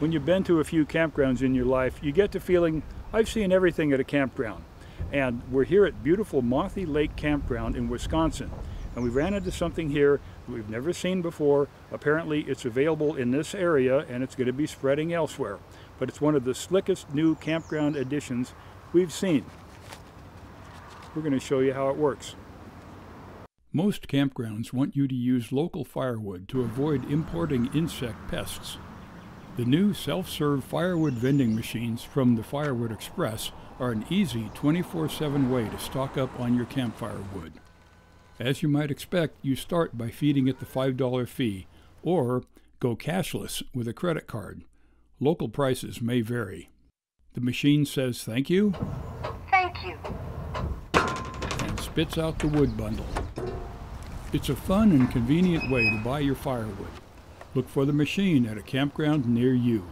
When you've been to a few campgrounds in your life, you get the feeling, I've seen everything at a campground. And we're here at beautiful Mayfield Lake Campground in Wisconsin. And we ran into something here that we've never seen before. Apparently it's available in this area and it's going to be spreading elsewhere. But it's one of the slickest new campground additions we've seen. We're going to show you how it works. Most campgrounds want you to use local firewood to avoid importing insect pests. The new self-serve firewood vending machines from the Firewood Express are an easy 24-7 way to stock up on your campfire wood. As you might expect, you start by feeding it the $5 fee, or go cashless with a credit card. Local prices may vary. The machine says thank you. Thank you. And spits out the wood bundle. It's a fun and convenient way to buy your firewood. Look for the machine at a campground near you.